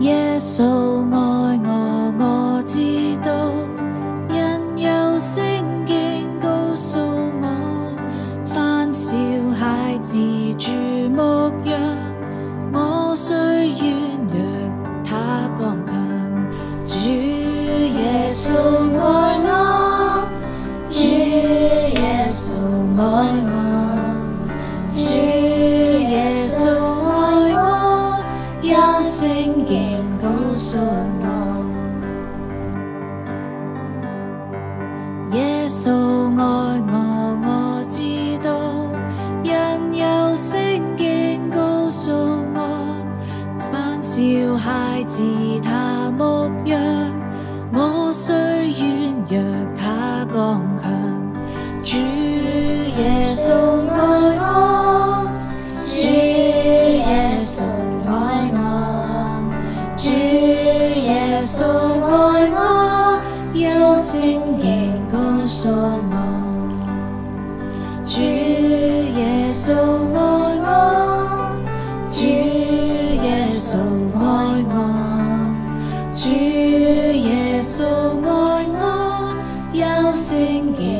耶稣爱我，我知道，因有圣经告诉我，凡小孩子住牧羊，我虽软弱，他刚强。主耶稣爱告诉我，耶稣爱我，我知道，人有圣經告訴我，凡小孩子他牧羊，我虽软弱，他剛強。主耶稣耶穌愛我，主耶穌愛我，主耶穌愛我，有聖經告訴我。